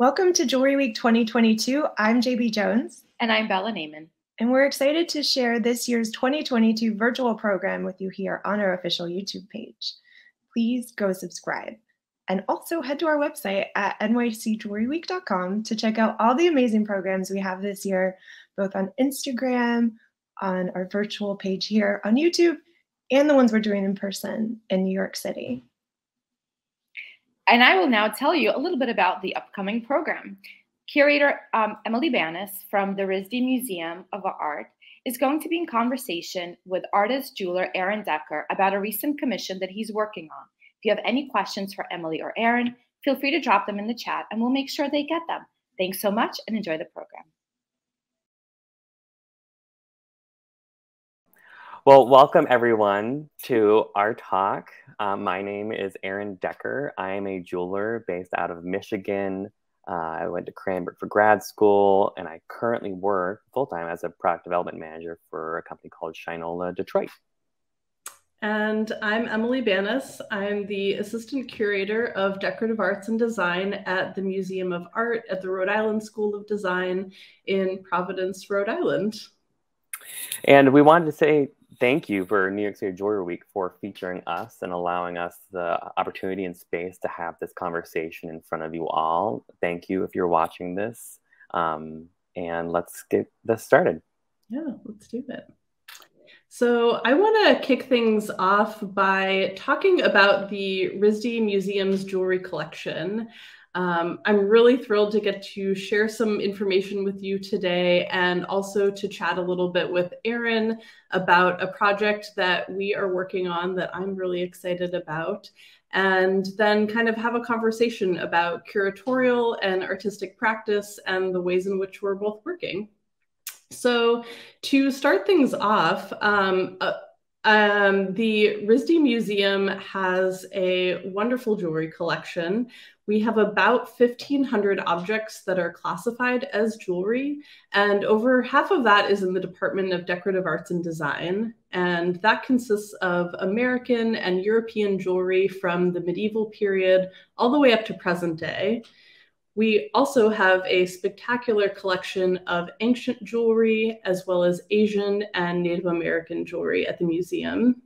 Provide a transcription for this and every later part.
Welcome to Jewelry Week 2022. I'm JB Jones. And I'm Bella Naiman. And we're excited to share this year's 2022 virtual program with you here on our official YouTube page. Please go subscribe. And also head to our website at nycjewelryweek.com to check out all the amazing programs we have this year, both on Instagram, on our virtual page here on YouTube, and the ones we're doing in person in New York City. And I will now tell you a little bit about the upcoming program. Curator um, Emily Banas from the RISD Museum of Art is going to be in conversation with artist jeweler Aaron Decker about a recent commission that he's working on. If you have any questions for Emily or Aaron, feel free to drop them in the chat and we'll make sure they get them. Thanks so much and enjoy the program. Well, welcome everyone to our talk. Uh, my name is Aaron Decker. I am a jeweler based out of Michigan. Uh, I went to Cranbrook for grad school, and I currently work full time as a product development manager for a company called Shinola Detroit. And I'm Emily Banas. I'm the assistant curator of decorative arts and design at the Museum of Art at the Rhode Island School of Design in Providence, Rhode Island. And we wanted to say thank you for New York City Jewelry Week for featuring us and allowing us the opportunity and space to have this conversation in front of you all. Thank you if you're watching this. Um, and let's get this started. Yeah, let's do it. So, I want to kick things off by talking about the RISD Museum's jewelry collection. Um, I'm really thrilled to get to share some information with you today and also to chat a little bit with Aaron about a project that we are working on that I'm really excited about. And then kind of have a conversation about curatorial and artistic practice and the ways in which we're both working. So, to start things off, um, uh, um, the RISD Museum has a wonderful jewelry collection. We have about 1,500 objects that are classified as jewelry, and over half of that is in the Department of Decorative Arts and Design. And that consists of American and European jewelry from the medieval period all the way up to present day. We also have a spectacular collection of ancient jewelry, as well as Asian and Native American jewelry at the museum.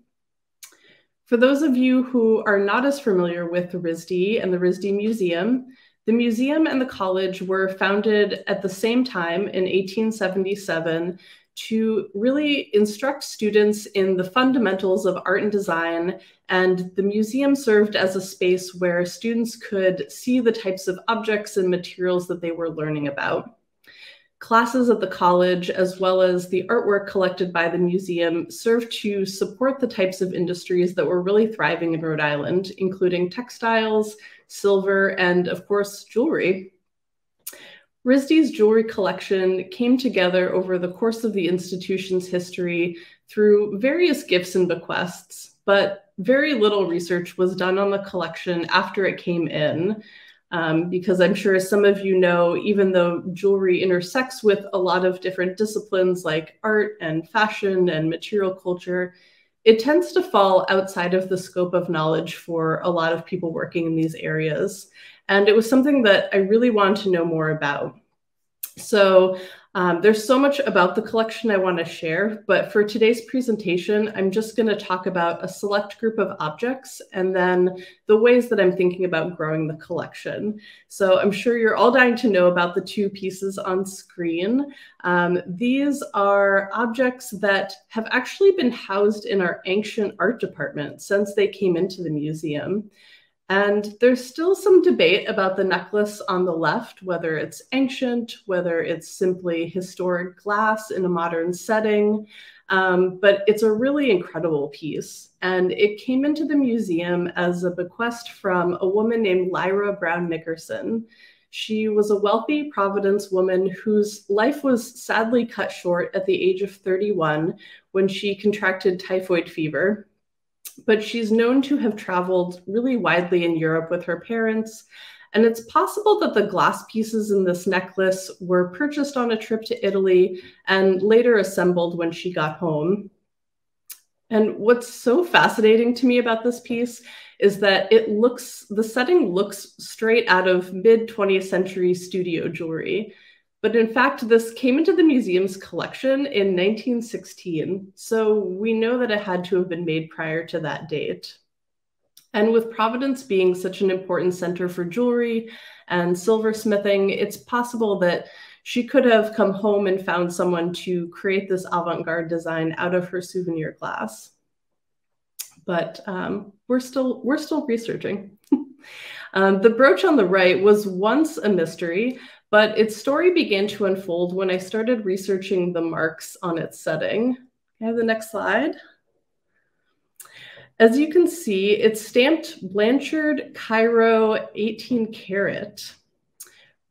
For those of you who are not as familiar with the RISD and the RISD Museum, the museum and the college were founded at the same time in 1877 to really instruct students in the fundamentals of art and design. And the museum served as a space where students could see the types of objects and materials that they were learning about. Classes at the college, as well as the artwork collected by the museum, served to support the types of industries that were really thriving in Rhode Island, including textiles, silver, and of course, jewelry. RISD's jewelry collection came together over the course of the institution's history through various gifts and bequests, but very little research was done on the collection after it came in. Um, because I'm sure as some of you know, even though jewelry intersects with a lot of different disciplines like art and fashion and material culture, it tends to fall outside of the scope of knowledge for a lot of people working in these areas. And it was something that I really wanted to know more about. So um, there's so much about the collection I want to share, but for today's presentation, I'm just going to talk about a select group of objects and then the ways that I'm thinking about growing the collection. So I'm sure you're all dying to know about the two pieces on screen. Um, these are objects that have actually been housed in our ancient art department since they came into the museum. And there's still some debate about the necklace on the left, whether it's ancient, whether it's simply historic glass in a modern setting. Um, but it's a really incredible piece. And it came into the museum as a bequest from a woman named Lyra Brown Nickerson. She was a wealthy Providence woman whose life was sadly cut short at the age of 31 when she contracted typhoid fever but she's known to have traveled really widely in Europe with her parents. And it's possible that the glass pieces in this necklace were purchased on a trip to Italy and later assembled when she got home. And what's so fascinating to me about this piece is that it looks, the setting looks straight out of mid 20th century studio jewelry. But in fact, this came into the museum's collection in 1916. So we know that it had to have been made prior to that date. And with Providence being such an important center for jewelry and silversmithing, it's possible that she could have come home and found someone to create this avant-garde design out of her souvenir glass. But um, we're still we're still researching. um, the brooch on the right was once a mystery, but its story began to unfold when I started researching the marks on its setting. I have the next slide. As you can see, it's stamped Blanchard Cairo 18 karat.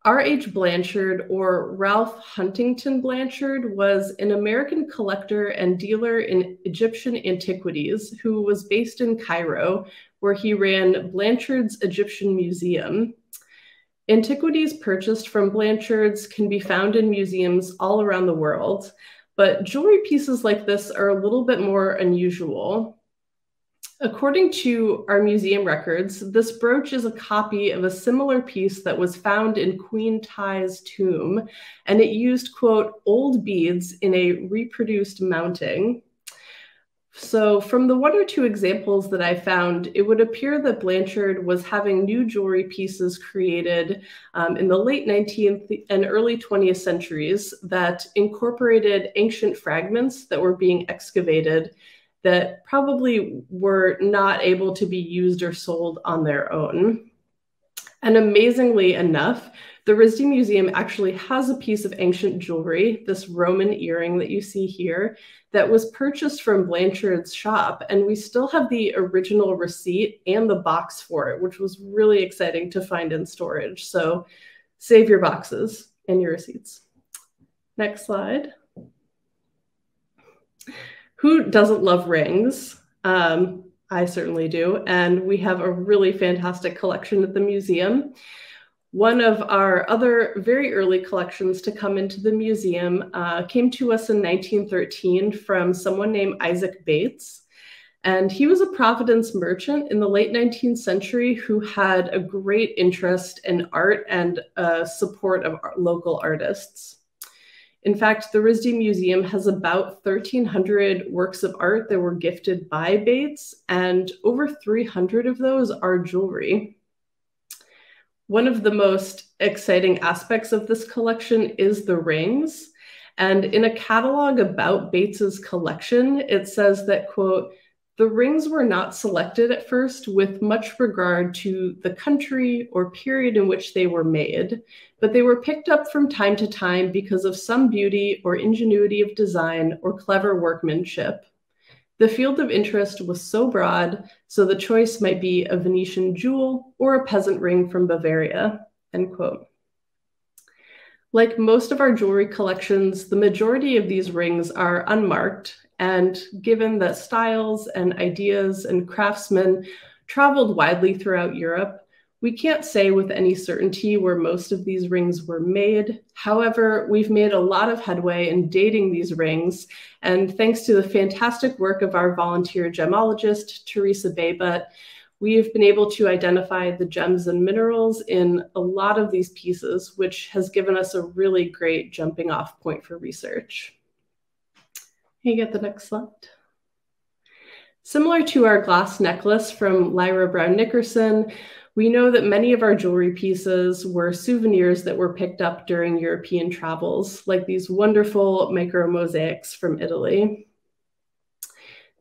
R.H. Blanchard, or Ralph Huntington Blanchard, was an American collector and dealer in Egyptian antiquities who was based in Cairo, where he ran Blanchard's Egyptian Museum. Antiquities purchased from Blanchard's can be found in museums all around the world, but jewelry pieces like this are a little bit more unusual. According to our museum records, this brooch is a copy of a similar piece that was found in Queen Tiye's tomb, and it used, quote, old beads in a reproduced mounting. So, from the one or two examples that I found, it would appear that Blanchard was having new jewelry pieces created um, in the late 19th and early 20th centuries that incorporated ancient fragments that were being excavated that probably were not able to be used or sold on their own. And amazingly enough, the RISD Museum actually has a piece of ancient jewelry, this Roman earring that you see here, that was purchased from Blanchard's shop. And we still have the original receipt and the box for it, which was really exciting to find in storage. So save your boxes and your receipts. Next slide. Who doesn't love rings? Um, I certainly do. And we have a really fantastic collection at the museum. One of our other very early collections to come into the museum uh, came to us in 1913 from someone named Isaac Bates. And he was a Providence merchant in the late 19th century who had a great interest in art and uh, support of local artists. In fact, the RISD Museum has about 1,300 works of art that were gifted by Bates, and over 300 of those are jewelry. One of the most exciting aspects of this collection is the rings. And in a catalog about Bates's collection, it says that, quote, the rings were not selected at first with much regard to the country or period in which they were made, but they were picked up from time to time because of some beauty or ingenuity of design or clever workmanship. The field of interest was so broad, so the choice might be a Venetian jewel or a peasant ring from Bavaria. End quote. Like most of our jewelry collections, the majority of these rings are unmarked and given that styles and ideas and craftsmen traveled widely throughout Europe, we can't say with any certainty where most of these rings were made. However, we've made a lot of headway in dating these rings, and thanks to the fantastic work of our volunteer gemologist, Teresa Baybutt, we've been able to identify the gems and minerals in a lot of these pieces, which has given us a really great jumping off point for research. Can you get the next slide? Similar to our glass necklace from Lyra Brown Nickerson, we know that many of our jewelry pieces were souvenirs that were picked up during European travels, like these wonderful micro mosaics from Italy.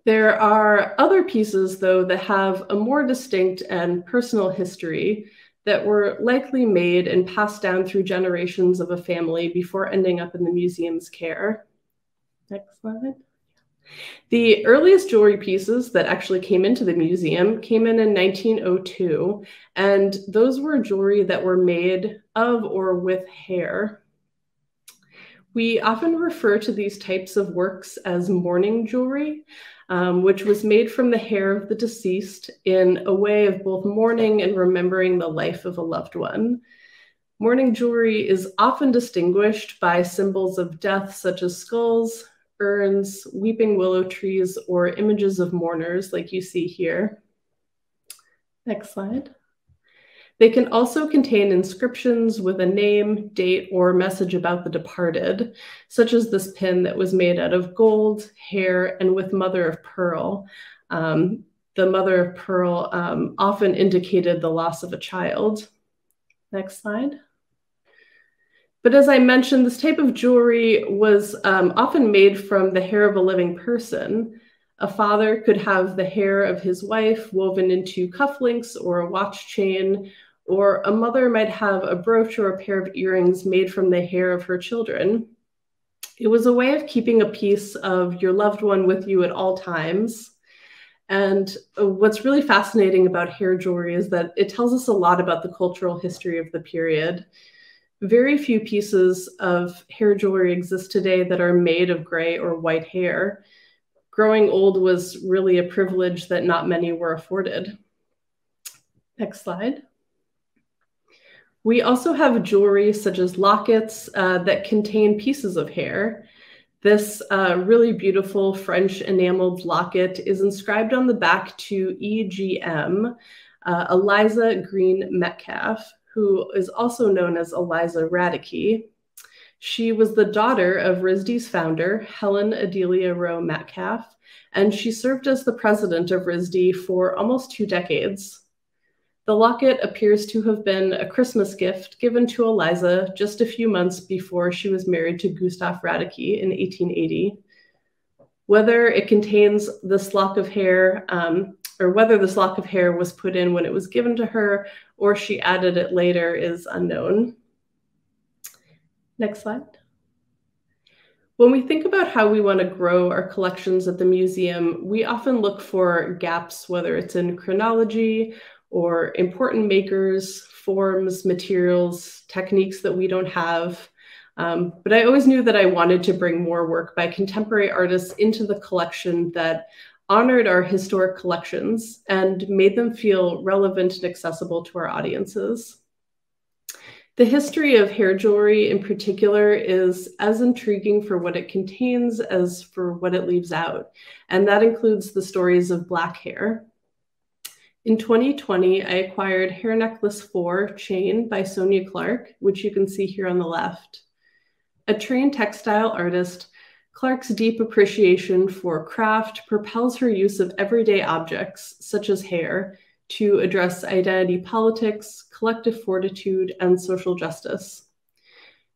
There are other pieces, though, that have a more distinct and personal history that were likely made and passed down through generations of a family before ending up in the museum's care. Next slide. The earliest jewelry pieces that actually came into the museum came in in 1902, and those were jewelry that were made of or with hair. We often refer to these types of works as mourning jewelry, um, which was made from the hair of the deceased in a way of both mourning and remembering the life of a loved one. Mourning jewelry is often distinguished by symbols of death, such as skulls, urns, weeping willow trees, or images of mourners like you see here. Next slide. They can also contain inscriptions with a name, date, or message about the departed, such as this pin that was made out of gold, hair, and with mother of pearl. Um, the mother of pearl um, often indicated the loss of a child. Next slide. But as I mentioned, this type of jewelry was um, often made from the hair of a living person. A father could have the hair of his wife woven into cufflinks or a watch chain, or a mother might have a brooch or a pair of earrings made from the hair of her children. It was a way of keeping a piece of your loved one with you at all times. And uh, what's really fascinating about hair jewelry is that it tells us a lot about the cultural history of the period. Very few pieces of hair jewelry exist today that are made of gray or white hair. Growing old was really a privilege that not many were afforded. Next slide. We also have jewelry such as lockets uh, that contain pieces of hair. This uh, really beautiful French enameled locket is inscribed on the back to EGM, uh, Eliza Greene Metcalf, who is also known as Eliza Radeke. She was the daughter of RISD's founder, Helen Adelia Rowe Metcalf, and she served as the president of RISD for almost two decades. The locket appears to have been a Christmas gift given to Eliza just a few months before she was married to Gustav Radeke in 1880. Whether it contains this lock of hair um, or whether this lock of hair was put in when it was given to her or she added it later is unknown. Next slide. When we think about how we want to grow our collections at the museum, we often look for gaps, whether it's in chronology or important makers, forms, materials, techniques that we don't have. Um, but I always knew that I wanted to bring more work by contemporary artists into the collection that honored our historic collections and made them feel relevant and accessible to our audiences. The history of hair jewelry in particular is as intriguing for what it contains as for what it leaves out, and that includes the stories of Black hair. In 2020, I acquired Hair Necklace 4 Chain by Sonya Clark, which you can see here on the left. A trained textile artist, Clark's deep appreciation for craft propels her use of everyday objects, such as hair, to address identity politics, collective fortitude, and social justice.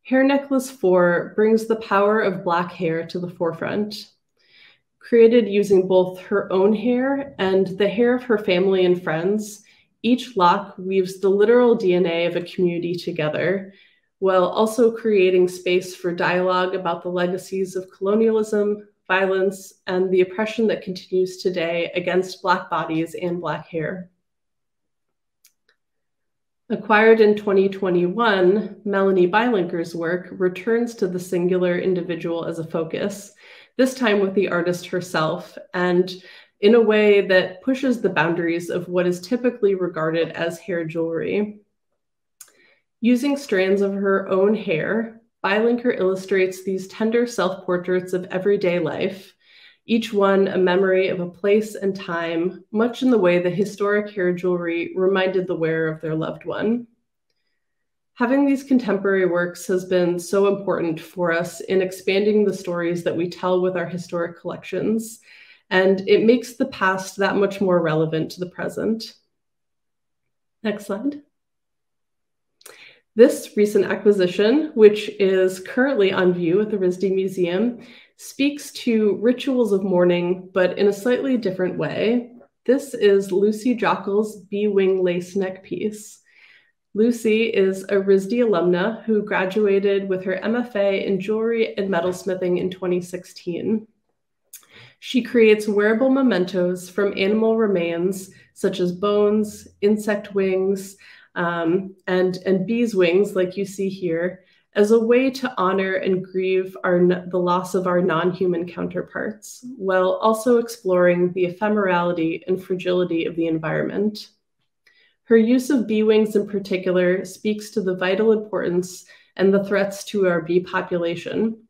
Hair Necklace 4 brings the power of Black hair to the forefront. Created using both her own hair and the hair of her family and friends, each lock weaves the literal DNA of a community together, while also creating space for dialogue about the legacies of colonialism, violence, and the oppression that continues today against Black bodies and Black hair. Acquired in 2021, Melanie Bilenker's work returns to the singular individual as a focus, this time with the artist herself, and in a way that pushes the boundaries of what is typically regarded as hair jewelry. Using strands of her own hair, Bilenker illustrates these tender self portraits of everyday life, each one a memory of a place and time, much in the way the historic hair jewelry reminded the wearer of their loved one. Having these contemporary works has been so important for us in expanding the stories that we tell with our historic collections, and it makes the past that much more relevant to the present. Next slide. This recent acquisition, which is currently on view at the RISD Museum, speaks to rituals of mourning, but in a slightly different way. This is Lucy Jockel's Bee Wing lace neck piece. Lucy is a RISD alumna who graduated with her MFA in jewelry and metalsmithing in 2016. She creates wearable mementos from animal remains, such as bones, insect wings, um, and, and bees' wings, like you see here, as a way to honor and grieve our, the loss of our non human counterparts, while also exploring the ephemerality and fragility of the environment. Her use of bee wings in particular speaks to the vital importance and the threats to our bee population.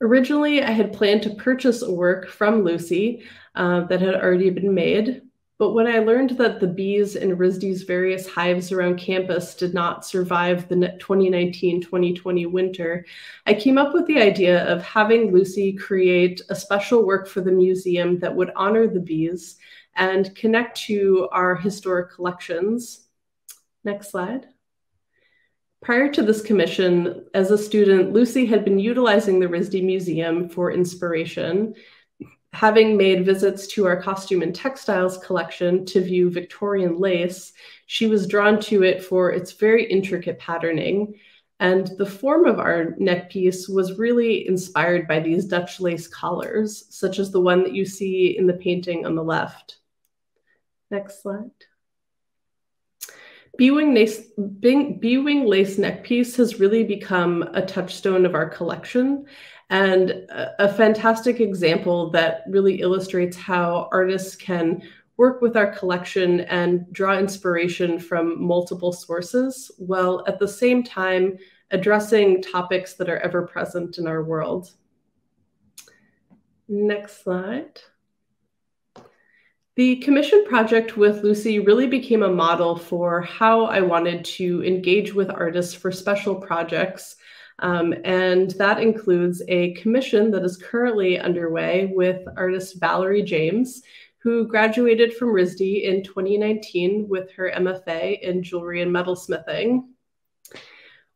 Originally, I had planned to purchase a work from Lucy uh, that had already been made, but when I learned that the bees in RISD's various hives around campus did not survive the 2019-2020 winter, I came up with the idea of having Lucy create a special work for the museum that would honor the bees and connect to our historic collections. Next slide. Prior to this commission, as a student, Lucy had been utilizing the RISD Museum for inspiration having made visits to our costume and textiles collection to view Victorian lace, she was drawn to it for its very intricate patterning. And the form of our neck piece was really inspired by these Dutch lace collars, such as the one that you see in the painting on the left. Next slide. Bee wing lace, Bee wing lace neck piece has really become a touchstone of our collection and a, fantastic example that really illustrates how artists can work with our collection and draw inspiration from multiple sources, while at the same time addressing topics that are ever present in our world. Next slide. The commission project with Lucy really became a model for how I wanted to engage with artists for special projects um, and that includes a commission that is currently underway with artist Valerie James, who graduated from RISD in 2019 with her MFA in jewelry and metalsmithing.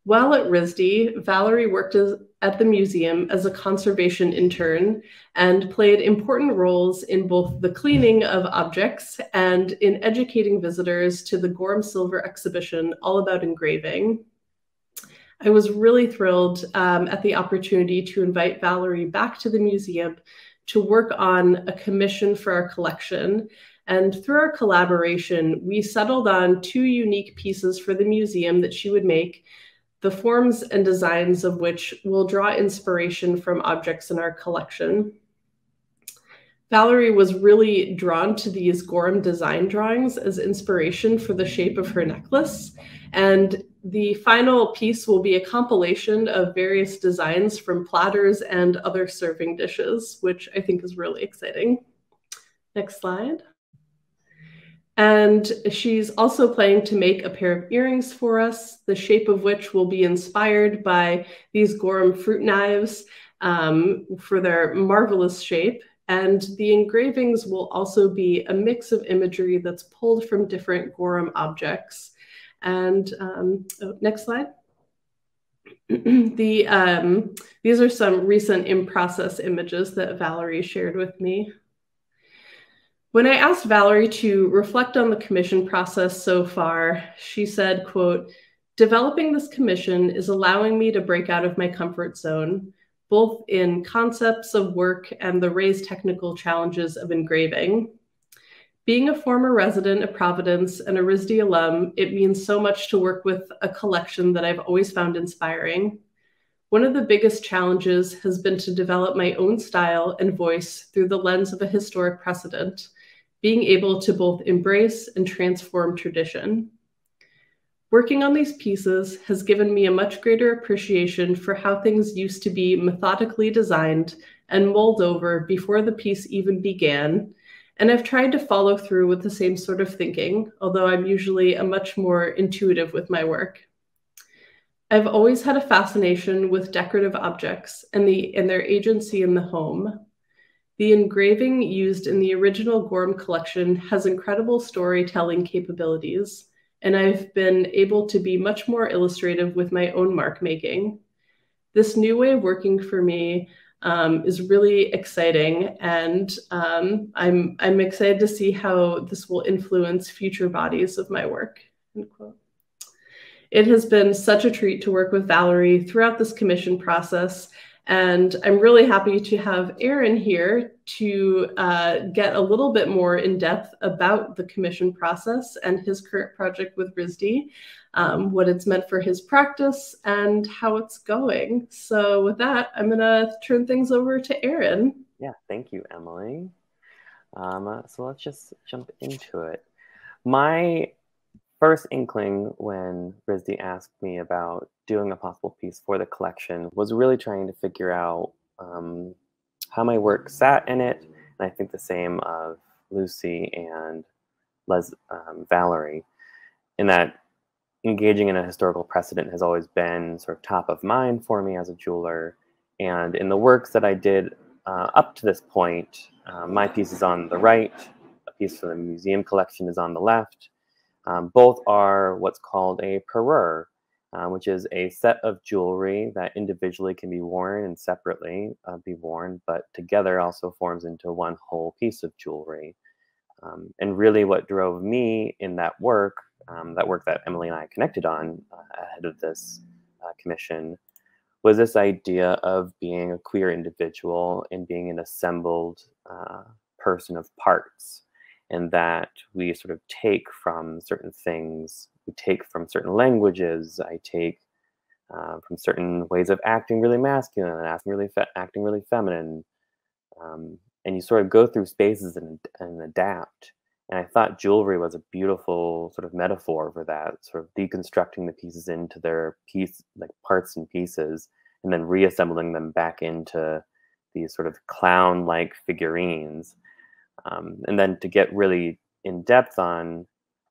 While at RISD, Valerie worked as, at the museum as a conservation intern and played important roles in both the cleaning of objects and in educating visitors to the Gorham Silver exhibition all about engraving. I was really thrilled um, at the opportunity to invite Valerie back to the museum to work on a commission for our collection. And through our collaboration, we settled on two unique pieces for the museum that she would make, the forms and designs of which will draw inspiration from objects in our collection. Valerie was really drawn to these Gorham design drawings as inspiration for the shape of her necklace. And the final piece will be a compilation of various designs from platters and other serving dishes, which I think is really exciting. Next slide. And she's also planning to make a pair of earrings for us, the shape of which will be inspired by these Gorham fruit knives um, for their marvelous shape. And the engravings will also be a mix of imagery that's pulled from different Gorham objects. And um, oh, next slide. the um, these are some recent in-process images that Valerie shared with me. When I asked Valerie to reflect on the commission process so far, she said, quote, developing this commission is allowing me to break out of my comfort zone, both in concepts of work and the raised technical challenges of engraving. Being a former resident of Providence and a RISD alum, it means so much to work with a collection that I've always found inspiring. One of the biggest challenges has been to develop my own style and voice through the lens of a historic precedent, being able to both embrace and transform tradition. Working on these pieces has given me a much greater appreciation for how things used to be methodically designed and mulled over before the piece even began, and I've tried to follow through with the same sort of thinking, although I'm usually a much more intuitive with my work. I've always had a fascination with decorative objects and, the, and their agency in the home. The engraving used in the original Gorham collection has incredible storytelling capabilities, and I've been able to be much more illustrative with my own mark making. This new way of working for me um, is really exciting, and um, I'm I'm excited to see how this will influence future bodies of my work. It has been such a treat to work with Valerie throughout this commission process, and I'm really happy to have Aaron here to uh, get a little bit more in depth about the commission process and his current project with RISD um, what it's meant for his practice, and how it's going. So, with that, I'm going to turn things over to Aaron. Yeah, thank you, Emily. Um, so, let's just jump into it. My first inkling when RISD asked me about doing a possible piece for the collection was really trying to figure out um, how my work sat in it, and I think the same of Lucy and Les, um, Valerie, in that engaging in a historical precedent has always been sort of top of mind for me as a jeweler. And in the works that I did uh, up to this point, uh, my piece is on the right, a piece from the museum collection is on the left. Um, both are what's called a parure, uh, which is a set of jewelry that individually can be worn and separately uh, be worn, but together also forms into one whole piece of jewelry. Um, and really, what drove me in that work, um, that work that Emily and I connected on uh, ahead of this uh, commission, was this idea of being a queer individual and being an assembled uh, person of parts and that we sort of take from certain things. We take from certain languages. I take uh, from certain ways of acting really masculine and acting really, acting really feminine. Um, and you sort of go through spaces and, and adapt. And I thought jewelry was a beautiful sort of metaphor for that, sort of deconstructing the pieces into their piece, like parts and pieces, and then reassembling them back into these sort of clown-like figurines um, and then to get really in depth on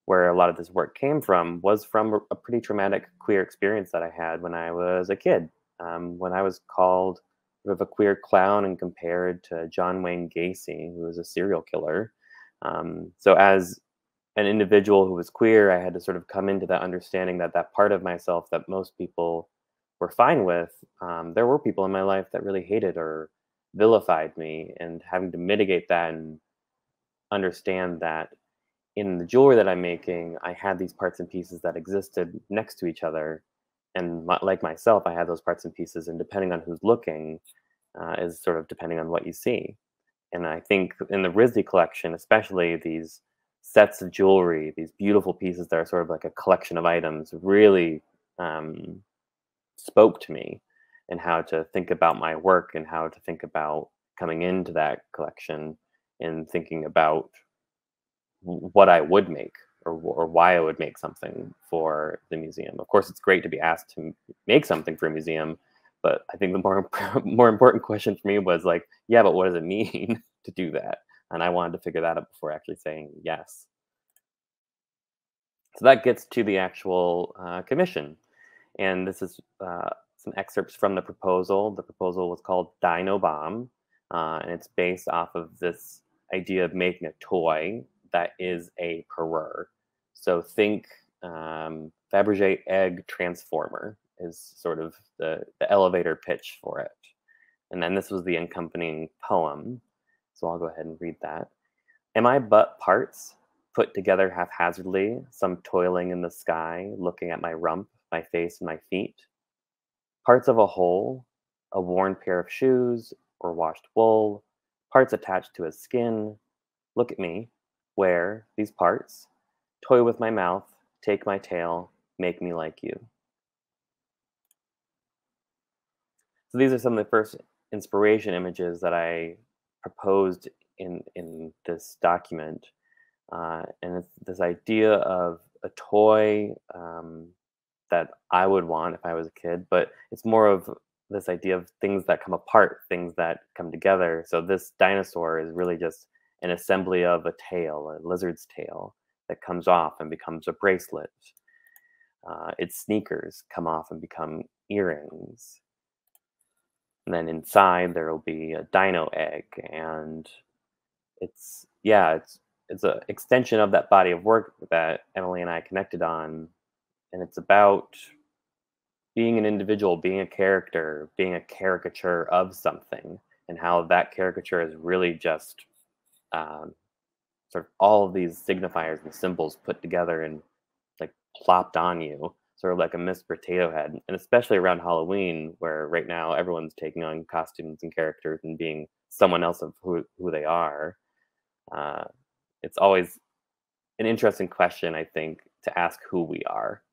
where a lot of this work came from was from a pretty traumatic queer experience that I had when I was a kid. Um, when I was called sort of a queer clown and compared to John Wayne Gacy, who was a serial killer. Um, so as an individual who was queer, I had to sort of come into that understanding that that part of myself that most people were fine with, um, there were people in my life that really hated or vilified me, and having to mitigate that and understand that in the jewelry that I'm making, I had these parts and pieces that existed next to each other. And my, like myself, I had those parts and pieces, and depending on who's looking, uh, is sort of depending on what you see. And I think in the RISD collection, especially these sets of jewelry, these beautiful pieces that are sort of like a collection of items, really um, spoke to me and how to think about my work and how to think about coming into that collection in thinking about what I would make or, or why I would make something for the museum. Of course, it's great to be asked to make something for a museum, but I think the more more important question for me was like, yeah, but what does it mean to do that? And I wanted to figure that out before actually saying yes. So that gets to the actual uh, commission, and this is uh, some excerpts from the proposal. The proposal was called Dino Bomb, uh, and it's based off of this idea of making a toy that is a parure. So think um, Fabergé egg transformer is sort of the, the elevator pitch for it. And then this was the accompanying poem. So I'll go ahead and read that. Am I but parts put together haphazardly, some toiling in the sky, looking at my rump, my face, and my feet? Parts of a whole, a worn pair of shoes or washed wool, parts attached to his skin. Look at me, wear these parts, toy with my mouth, take my tail, make me like you. So these are some of the first inspiration images that I proposed in, in this document. Uh, and it's this idea of a toy um, that I would want if I was a kid, but it's more of this idea of things that come apart, things that come together. So this dinosaur is really just an assembly of a tail, a lizard's tail that comes off and becomes a bracelet. Uh, its sneakers come off and become earrings. And then inside there will be a dino egg, and it's yeah, it's it's an extension of that body of work that Emily and I connected on, and it's about being an individual, being a character, being a caricature of something, and how that caricature is really just um, sort of all of these signifiers and symbols put together and like plopped on you, sort of like a Miss Potato Head. And especially around Halloween, where right now everyone's taking on costumes and characters and being someone else of who, who they are. Uh, it's always an interesting question, I think, to ask who we are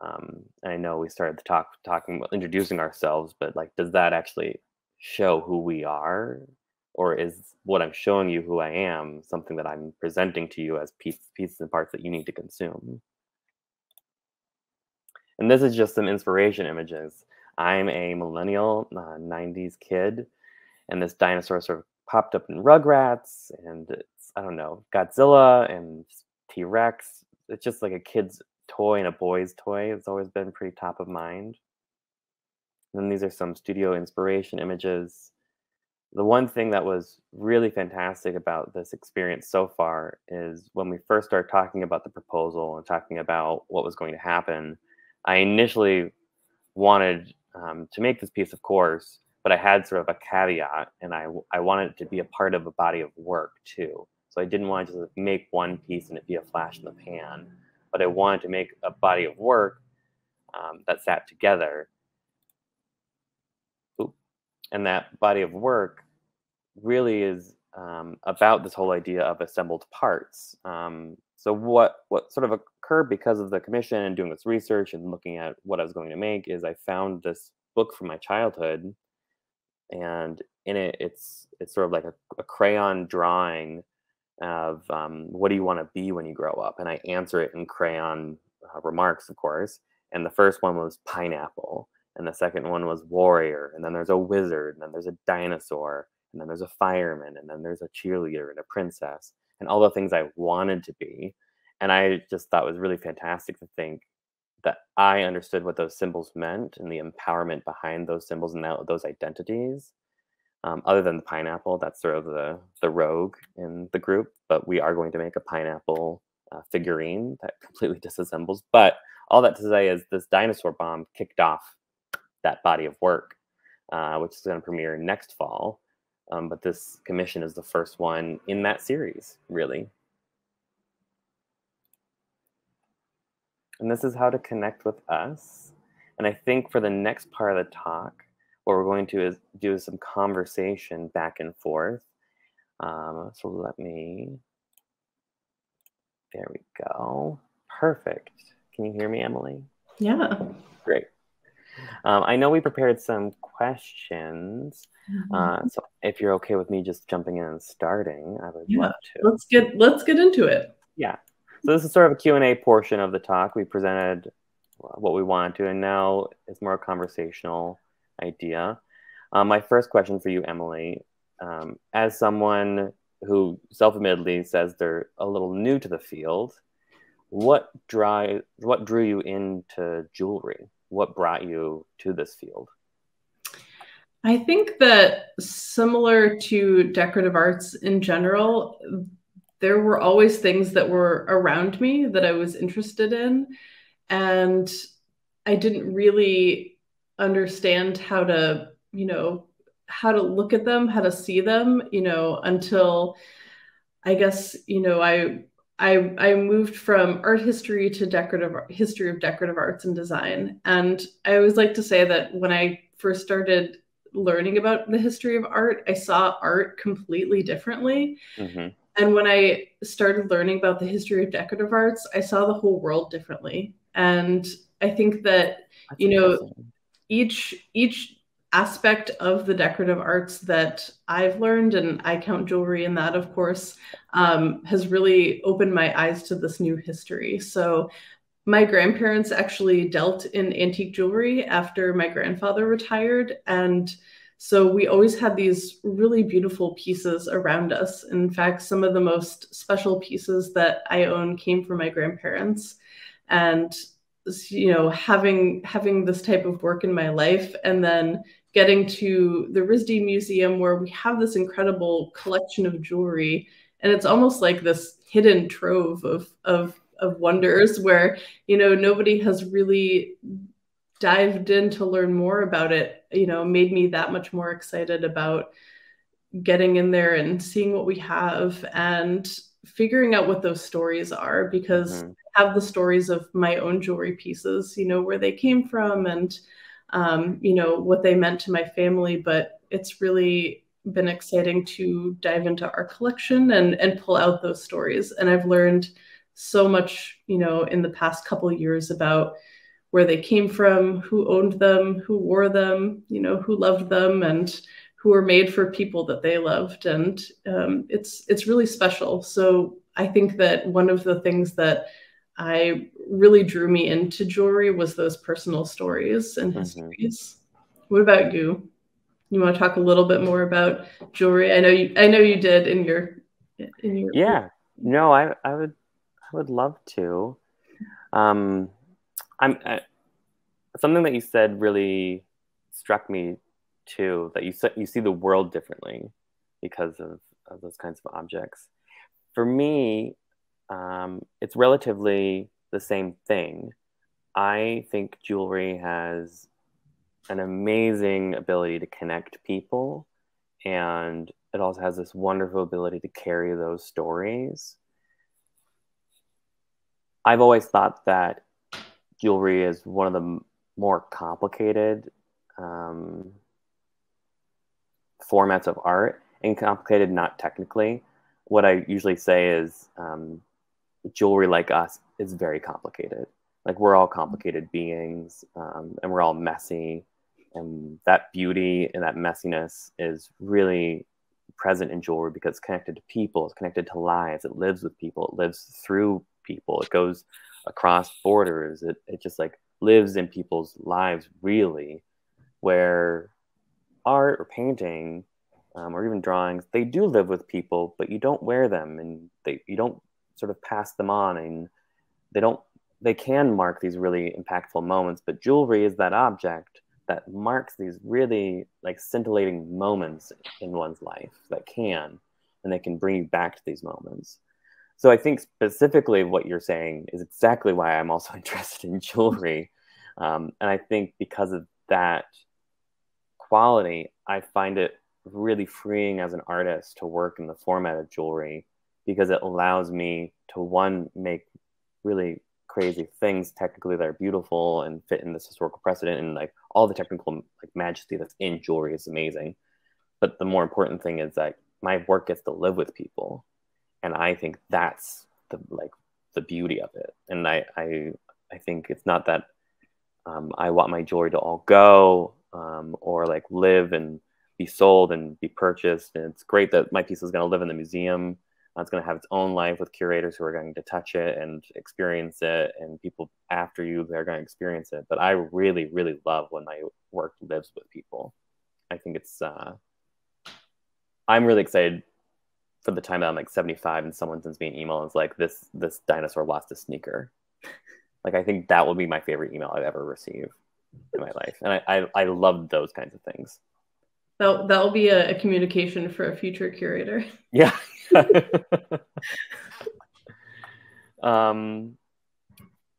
um, I know we started the talk talking introducing ourselves, but like, does that actually show who we are, or is what I'm showing you who I am something that I'm presenting to you as pieces, pieces and parts that you need to consume? And this is just some inspiration images. I'm a millennial, uh, 90s kid, and this dinosaur sort of popped up in Rugrats, and I don't know Godzilla and T Rex. It's just like a kid's toy and a boy's toy. It's always been pretty top of mind. And then these are some studio inspiration images. The one thing that was really fantastic about this experience so far is when we first started talking about the proposal and talking about what was going to happen, I initially wanted um, to make this piece, of course, but I had sort of a caveat, and I I wanted it to be a part of a body of work too. So I didn't want to just make one piece and it be a flash in the pan, but I wanted to make a body of work um, that sat together. And that body of work really is um, about this whole idea of assembled parts. Um, so what what sort of occurred because of the commission and doing this research and looking at what I was going to make is I found this book from my childhood and in it it's it's sort of like a, a crayon drawing of um, what do you want to be when you grow up and i answer it in crayon uh, remarks of course and the first one was pineapple and the second one was warrior and then there's a wizard and then there's a dinosaur and then there's a fireman and then there's a cheerleader and a princess and all the things i wanted to be and i just thought it was really fantastic to think that I understood what those symbols meant and the empowerment behind those symbols and that, those identities. Um, other than the pineapple, that's sort of the the rogue in the group. But we are going to make a pineapple uh, figurine that completely disassembles. But all that to say is this dinosaur bomb kicked off that body of work, uh, which is going to premiere next fall. Um, but this commission is the first one in that series, really. And this is how to connect with us. And I think for the next part of the talk, what we're going to is do some conversation back and forth. Um, so let me, there we go. Perfect. Can you hear me, Emily? Yeah. Great. Um, I know we prepared some questions. Mm-hmm. Uh, so if you're okay with me just jumping in and starting, I would yeah. love to. Let's get let's get into it. Yeah. So this is sort of a Q&A portion of the talk. We presented what we wanted to, and now it's more conversational idea. Um, my first question for you, Emily, um, as someone who self-admittedly says they're a little new to the field, what drive what drew you into jewelry? What brought you to this field? I think that similar to decorative arts in general, there were always things that were around me that I was interested in. And I didn't really understand how to, you know, how to look at them, how to see them, you know, until I guess, you know, I I, I moved from art history to decorative history of decorative arts and design. And I always like to say that when I first started learning about the history of art, I saw art completely differently. Mm-hmm. And when I started learning about the history of decorative arts, I saw the whole world differently. And I think that, That's you know, each each aspect of the decorative arts that I've learned, and I count jewelry in that, of course, um, has really opened my eyes to this new history. So my grandparents actually dealt in antique jewelry after my grandfather retired. And so we always had these really beautiful pieces around us. In fact, some of the most special pieces that I own came from my grandparents. And you know, having having this type of work in my life and then getting to the RISD Museum where we have this incredible collection of jewelry. And it's almost like this hidden trove of of of wonders where you know nobody has really dived in to learn more about it, you know, made me that much more excited about getting in there and seeing what we have. And figuring out what those stories are because mm-hmm. I have the stories of my own jewelry pieces, you know, where they came from and um, you know, what they meant to my family, but it's really been exciting to dive into our collection and and pull out those stories. And I've learned so much, you know, in the past couple years about where they came from, who owned them, who wore them, you know, who loved them, and who were made for people that they loved. And um, it's it's really special. So I think that one of the things that I really drew me into jewelry was those personal stories and mm-hmm. histories. What about you? you want to talk a little bit more about jewelry? I know you I know you did in your in your Yeah. No, I I would I would love to. Um I'm I, something that you said really struck me too that you you see the world differently because of, of those kinds of objects. For me, um, it's relatively the same thing. I think jewelry has an amazing ability to connect people, and it also has this wonderful ability to carry those stories. I've always thought that jewelry is one of the more complicated um, formats of art, and complicated not technically. What I usually say is um, jewelry like us is very complicated. Like we're all complicated beings, um, and we're all messy, and that beauty and that messiness is really present in jewelry because it's connected to people, it's connected to lives, it lives with people, it lives through people, it goes across borders, it, it just like lives in people's lives really, where art or painting um, or even drawings, they do live with people, but you don't wear them and they, you don't sort of pass them on and they don't they can mark these really impactful moments but jewelry is that object that marks these really like scintillating moments in one's life that can and they can bring you back to these moments. So i think specifically what you're saying is exactly why i'm also interested in jewelry um, and i think because of that quality i find it really freeing as an artist to work in the format of jewelry because it allows me to one make really crazy things technically that are beautiful and fit in this historical precedent and like all the technical like majesty that's in jewelry is amazing. But the more important thing is that my work gets to live with people and i think that's the like the beauty of it. And i i i think it's not that um, i want my jewelry to all go um, or like live and be sold and be purchased and it's great that my piece is going to live in the museum uh, it's going to have its own life with curators who are going to touch it and experience it, and people after you they're going to experience it. But I really, really love when my work lives with people. I think it's. Uh, I'm really excited for the time that I'm like 75 and someone sends me an email and is like, "This this dinosaur lost a sneaker." like I think that will be my favorite email I've ever received in my life, and I I, I love those kinds of things. That that will be a, a communication for a future curator. Yeah. um,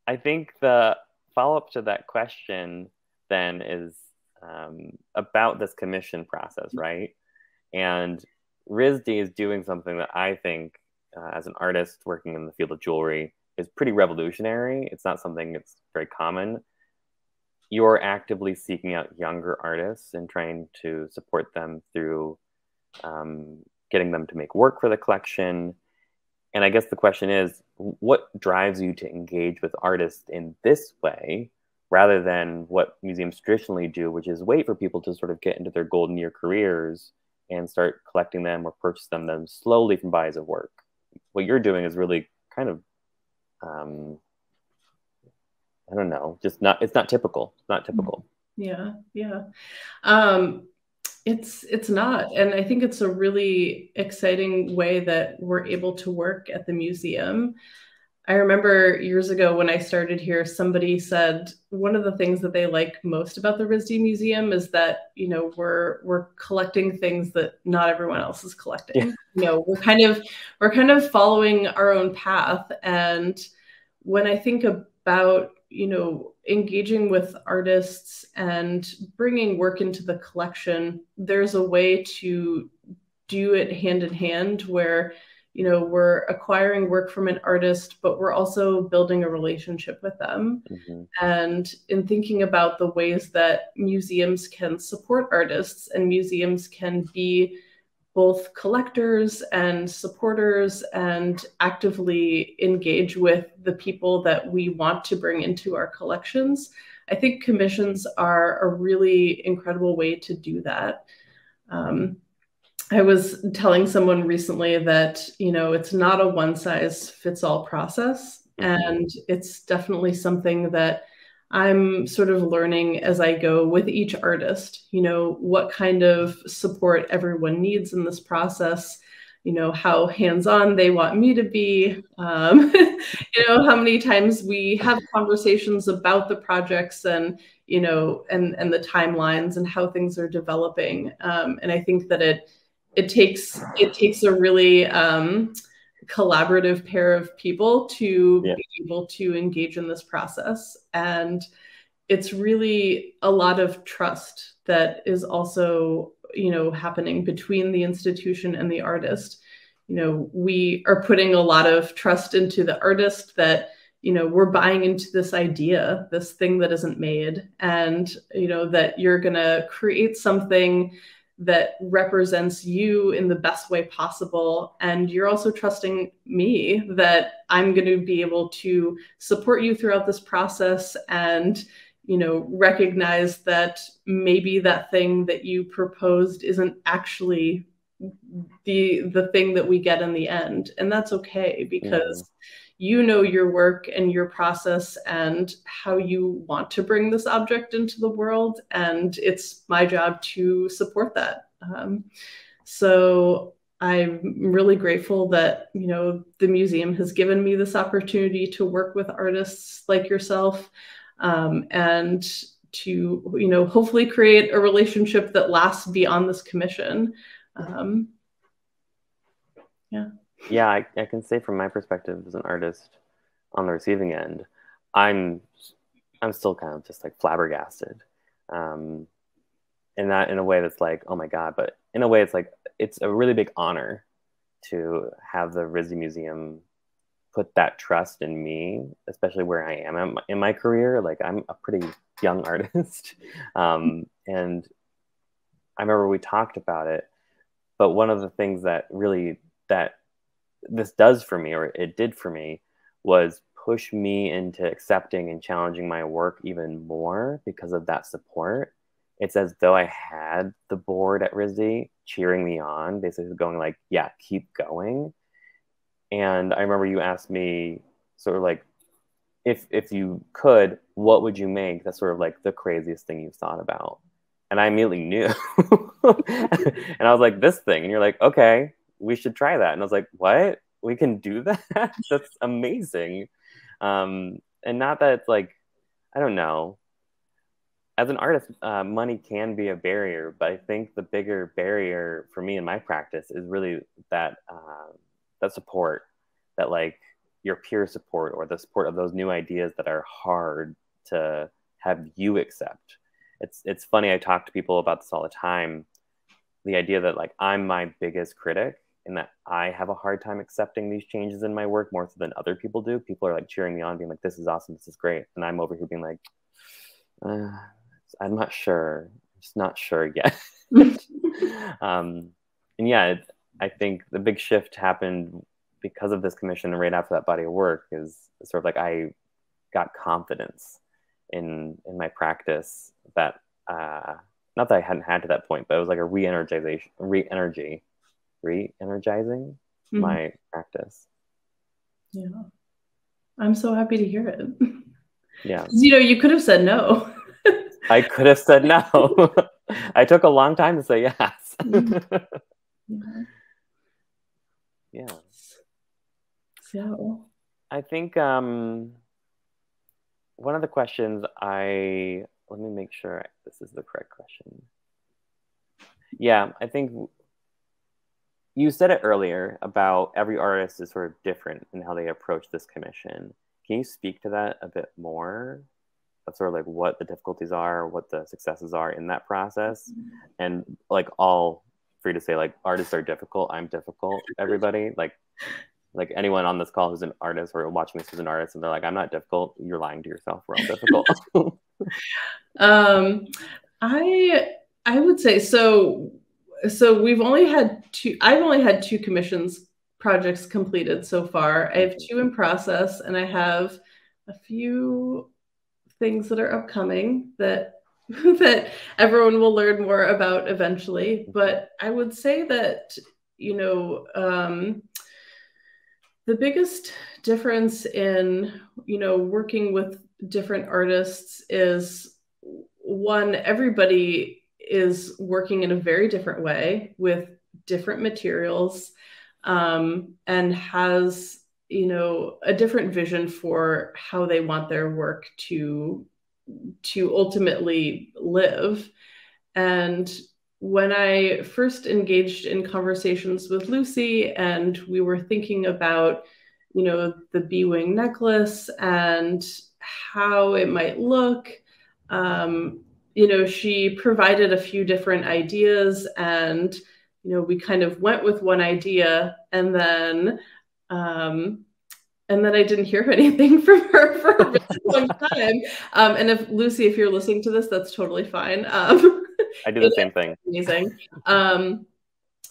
I think the follow up to that question then is um, about this commission process, right? And RISD is doing something that I think, uh, as an artist working in the field of jewelry, is pretty revolutionary. It's not something that's very common. You're actively seeking out younger artists and trying to support them through um, getting them to make work for the collection. And I guess the question is what drives you to engage with artists in this way rather than what museums traditionally do, which is wait for people to sort of get into their golden year careers and start collecting them or purchase them, them slowly from bodies of work. What you're doing is really kind of, um, I don't know, just not, it's not typical. It's not typical. Yeah, yeah. Um, it's it's not, and I think it's a really exciting way that we're able to work at the museum. I remember years ago when I started here, somebody said one of the things that they like most about the RISD Museum is that you know we're we're collecting things that not everyone else is collecting. Yeah. You know, we're kind of we're kind of following our own path. And when I think about you know engaging with artists and bringing work into the collection there's a way to do it hand in hand where you know we're acquiring work from an artist but we're also building a relationship with them mm-hmm. and in thinking about the ways that museums can support artists and museums can be both collectors and supporters and actively engage with the people that we want to bring into our collections. I think commissions are a really incredible way to do that. Um, I was telling someone recently that, you know, it's not a one size fits all process. Mm-hmm. And it's definitely something that I'm sort of learning as I go with each artist, you know, what kind of support everyone needs in this process, you know, how hands on they want me to be, um, you know, how many times we have conversations about the projects and, you know, and, and the timelines and how things are developing. Um, and I think that it, it takes, it takes a really, um, collaborative pair of people to yeah. be able to engage in this process. And it's really a lot of trust that is also, you know, happening between the institution and the artist. You know, we are putting a lot of trust into the artist that, you know, we're buying into this idea, this thing that isn't made, and, you know, that you're going to create something that represents you in the best way possible. And you're also trusting me that I'm going to be able to support you throughout this process and you know recognize that maybe that thing that you proposed isn't actually the the thing that we get in the end and that's okay mm-hmm. because you know your work and your process and how you want to bring this object into the world. And it's my job to support that. Um, so I'm really grateful that, you know, the museum has given me this opportunity to work with artists like yourself um, and to, you know, hopefully create a relationship that lasts beyond this commission. Um, yeah yeah, I, I can say from my perspective as an artist on the receiving end, I'm I'm still kind of just like flabbergasted. Um, and that in a way that's like, oh my God, but in a way it's like it's a really big honor to have the RISD Museum put that trust in me, especially where I am in my career. Like I'm a pretty young artist. um, and I remember we talked about it, but one of the things that really that this does for me, or it did for me, was push me into accepting and challenging my work even more because of that support. It's as though I had the board at RISD cheering me on, basically going like, "Yeah, keep going." And I remember you asked me sort of like, if if you could, what would you make? That's sort of like the craziest thing you've thought about. And I immediately knew. and I was like, this thing. And you're like, okay, we should try that. And I was like, what? We can do that? That's amazing. Um, and not that it's like, I don't know. As an artist, uh, money can be a barrier, but I think the bigger barrier for me in my practice is really that uh, that support, that like your peer support or the support of those new ideas that are hard to have you accept. It's it's funny. I talk to people about this all the time. The idea that like I'm my biggest critic in that I have a hard time accepting these changes in my work more so than other people do. People are like cheering me on, being like, "This is awesome, this is great," and I'm over here being like, uh, "I'm not sure, I'm just not sure yet." um, and yeah, it, I think the big shift happened because of this commission, and right after that body of work is sort of like I got confidence in in my practice that uh, not that I hadn't had to that point, but it was like a re-energization, re-energy re-energizing mm-hmm. my practice. Yeah. I'm so happy to hear it. Yeah. You know, you could have said no. I could have said no. I took a long time to say yes. Mm-hmm. yeah. yeah. So I think um, one of the questions I let me make sure this is the correct question. Yeah, I think you said it earlier about every artist is sort of different in how they approach this commission. Can you speak to that a bit more? Of sort of like what the difficulties are, what the successes are in that process, mm-hmm. and like all free to say like artists are difficult. I'm difficult. Everybody like like anyone on this call who's an artist or watching this who's an artist and they're like i'm not difficult you're lying to yourself we're all difficult um i i would say so so we've only had two i've only had two commissions projects completed so far. I have two in process and i have a few things that are upcoming that that everyone will learn more about eventually. But i would say that you know um, the biggest difference in you know working with different artists is one, everybody is working in a very different way with different materials um, and has you know a different vision for how they want their work to to ultimately live. And when i first engaged in conversations with lucy and we were thinking about you know the Bee Wing necklace and how it might look um, you know she provided a few different ideas and you know we kind of went with one idea and then um, and then I didn't hear anything from her for a really long time. Um, and if Lucy, if you're listening to this, that's totally fine. Um, I do the same thing. Amazing. Um,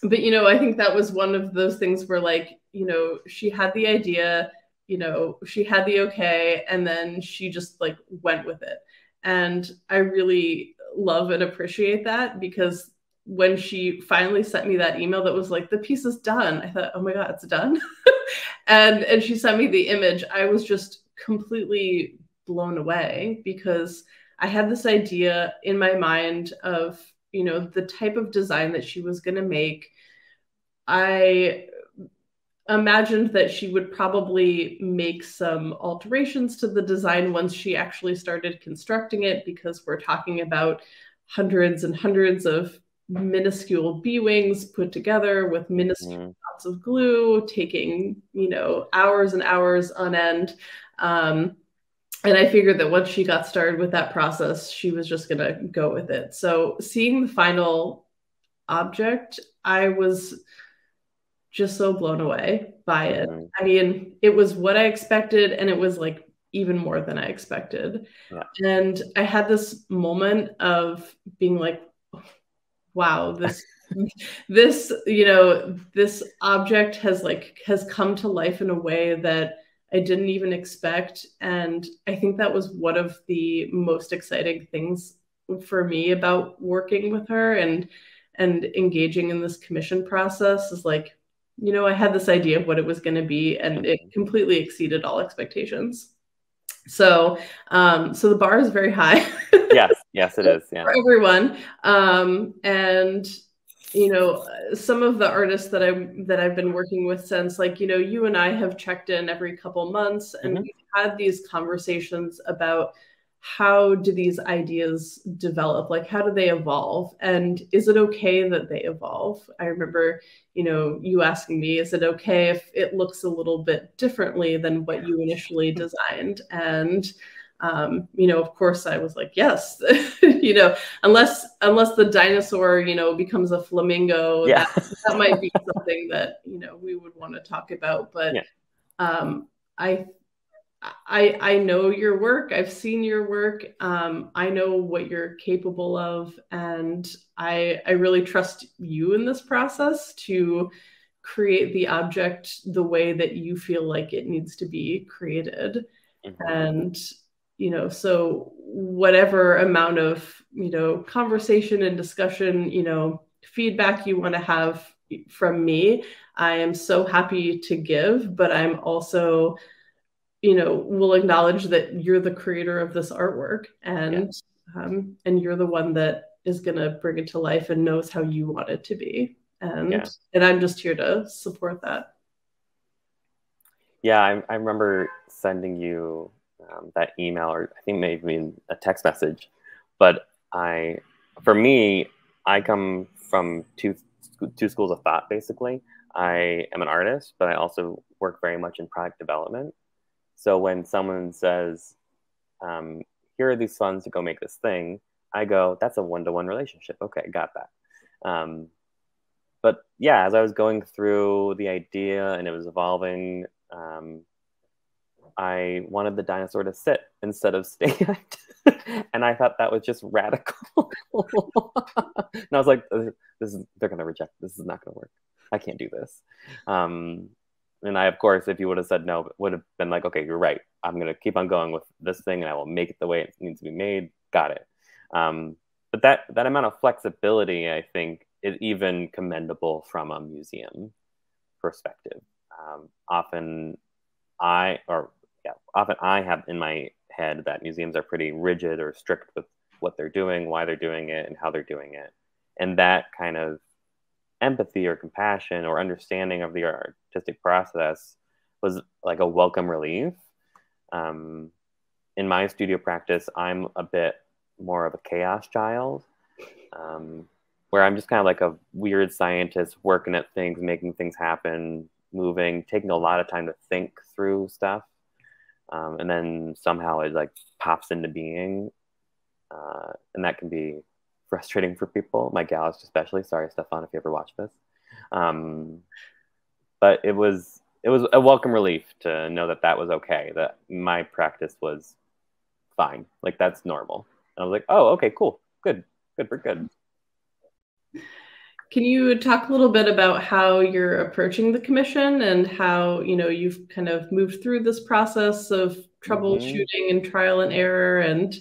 but you know, I think that was one of those things where, like, you know, she had the idea, you know, she had the okay, and then she just like went with it. And I really love and appreciate that because when she finally sent me that email that was like the piece is done i thought oh my god it's done. And and she sent me the image. I was just completely blown away because i had this idea in my mind of you know the type of design that she was going to make. I imagined that she would probably make some alterations to the design once she actually started constructing it because we're talking about hundreds and hundreds of minuscule bee wings put together with minuscule mm. dots of glue, taking you know hours and hours on end. Um, and I figured that once she got started with that process, she was just gonna go with it. So seeing the final object, I was just so blown away by it. Mm. I mean, it was what I expected, and it was like even more than I expected. Yeah. And I had this moment of being like, wow this this you know this object has like has come to life in a way that i didn't even expect and i think that was one of the most exciting things for me about working with her and and engaging in this commission process is like you know i had this idea of what it was going to be and it completely exceeded all expectations so um so the bar is very high yes Yes, it is. Yeah. For everyone. Um, and you know, some of the artists that I that I've been working with since, like you know, you and I have checked in every couple months, and mm-hmm. we've had these conversations about how do these ideas develop like how do they evolve and is it okay that they evolve i remember you know you asking me is it okay if it looks a little bit differently than what you initially designed and um, you know, of course, I was like, yes, you know, unless unless the dinosaur, you know, becomes a flamingo, yeah. that, that might be something that you know we would want to talk about. But yeah. um, I, I, I know your work. I've seen your work. Um, I know what you're capable of, and I I really trust you in this process to create the object the way that you feel like it needs to be created. Mm-hmm. And you know so whatever amount of you know conversation and discussion you know feedback you want to have from me i am so happy to give but i'm also you know will acknowledge that you're the creator of this artwork and yeah. um, and you're the one that is going to bring it to life and knows how you want it to be and yeah. and i'm just here to support that yeah I, I remember sending you um, that email or I think maybe a text message. But I, for me, I come from two two schools of thought. Basically, I am an artist, but I also work very much in product development. So when someone says, um, "Here are these funds to go make this thing," I go, "That's a one to one relationship." Okay, got that. Um, but yeah, as I was going through the idea and it was evolving, um, I wanted the dinosaur to sit instead of stand. and I thought that was just radical. and I was like, this is, they're going to reject, this is not going to work. I can't do this. Um, and I, of course, if you would have said no, would have been like, okay, you're right. I'm going to keep on going with this thing and I will make it the way it needs to be made. Got it. Um, but that, that amount of flexibility, I think, is even commendable from a museum perspective. Um, often I, or yeah, often I have in my head that museums are pretty rigid or strict with what they're doing, why they're doing it, and how they're doing it. And that kind of empathy or compassion or understanding of the artistic process was like a welcome relief. Um, in my studio practice, I'm a bit more of a chaos child, um, where I'm just kind of like a weird scientist working at things, making things happen, moving, taking a lot of time to think through stuff. Um, and then somehow it like pops into being. Uh, and that can be frustrating for people, my gals especially. Sorry, Stefan, if you ever watch this. Um, but it was it was a welcome relief to know that that was okay. That my practice was fine. Like that's normal. And I was like, oh, okay, cool, good, good, we're good. Can you talk a little bit about how you're approaching the commission and how you know you've kind of moved through this process of troubleshooting mm-hmm. and trial and error, and